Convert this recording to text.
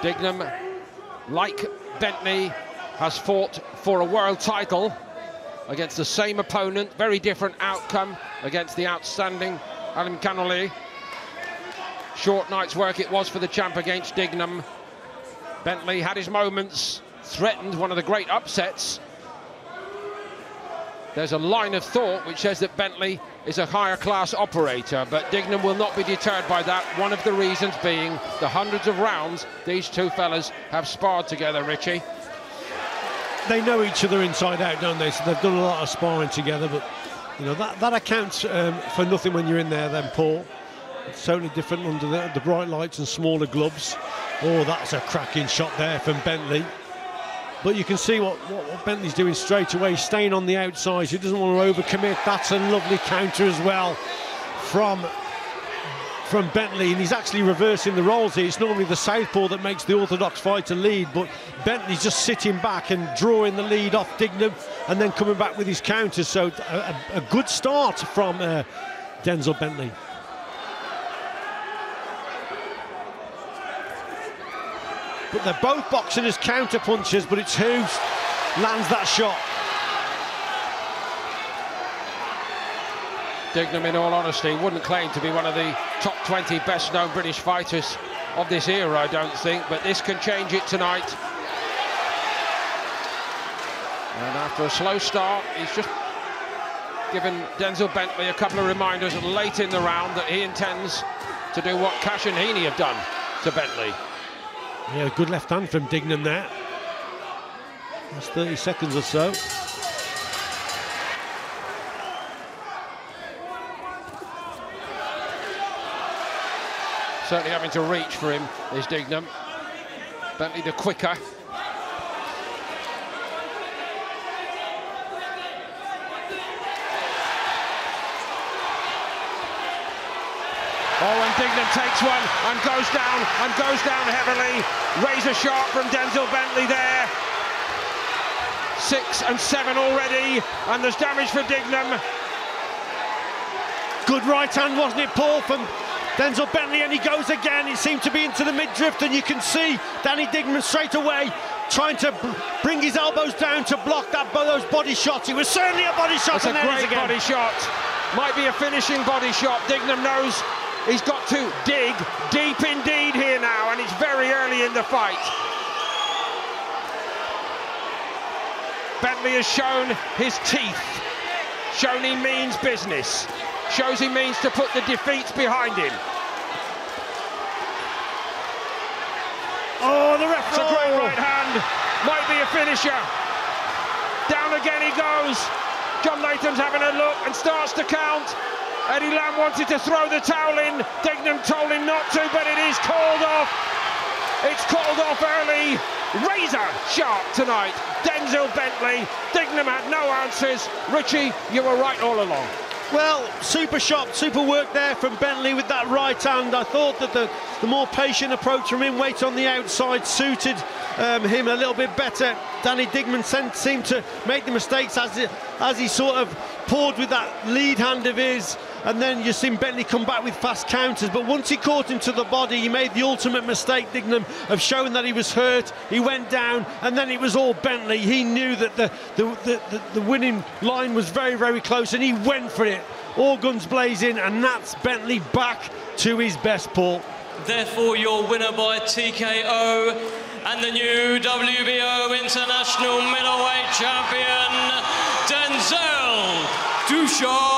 Dignum, like Bentley, has fought for a world title against the same opponent. Very different outcome against the outstanding Alimkhanuly. Short night's work it was for the champ against Dignum. Bentley had his moments, threatened one of the great upsets. There's a line of thought which says that Bentley is a higher class operator, but Dignum will not be deterred by that. One of the reasons being the hundreds of rounds these two fellas have sparred together, Richie. They know each other inside out, don't they? So they've done a lot of sparring together, but you know that that accounts um, for nothing when you're in there. Then Paul, it's totally different under the, the bright lights and smaller gloves. Oh, that's a cracking shot there from Bentley. But you can see what, what, what, Bentley's doing straight away, staying on the outside. He doesn't want to overcommit. That's a lovely counter as well from from Bentley, and he's actually reversing the roles here. It's normally the southpaw that makes the orthodox fighter lead, but Bentley's just sitting back and drawing the lead off Dignum, and then coming back with his counters. So a, a good start from uh, Denzel Bentley. But they're both boxing as counter punchers, but it's who lands that shot. Dignum, in all honesty, wouldn't claim to be one of the top 20 best known British fighters of this era, I don't think, but this can change it tonight. And after a slow start, he's just given Denzel Bentley a couple of reminders late in the round that he intends to do what Cash and Heaney have done to Bentley. Yeah, good left hand from Dignum there. That's 30 seconds or so. Certainly having to reach for him is Dignum. Bentley the quicker. Oh, and Dignum takes one and goes down and goes down heavily. Razor sharp from Denzel Bentley there. Six and seven already, and there's damage for Dignum. Good right hand, wasn't it, Paul, from Denzel Bentley, and he goes again. It seemed to be into the mid-drift, and you can see Danny Dignum straight away trying to bring his elbows down to block that those body shots. It was certainly a body shot. It's a great body shot. Might be a finishing body shot. Dignum knows He's got to dig deep indeed here now, and it's very early in the fight. Bentley has shown his teeth, shown he means business, shows he means to put the defeats behind him. Oh, the referee! It's a great right hand, might be a finisher. Down again he goes. John Latham's having a look and starts to count. Eddie Lamb wanted to throw the towel in. Dignum told him not to, but it is called off. It's called off early. Razor sharp tonight. Denzel Bentley. Dignum had no answers. Richie, you were right all along. Well, super shot, super work there from Bentley with that right hand. I thought that the, the more patient approach from him, weight on the outside, suited um, him a little bit better. Danny Dignum seemed to make the mistakes as as he sort of poured with that lead hand of his and then you've seen Bentley come back with fast counters. But once he caught him to the body, he made the ultimate mistake, Dignum, of showing that he was hurt. He went down, and then it was all Bentley. He knew that the, the, the, the, winning line was very, very close, and he went for it. All guns blazing, and that's Bentley back to his best, Paul. Therefore, your winner by TKO and the new WBO International Middleweight Champion, Denzel Ducharme.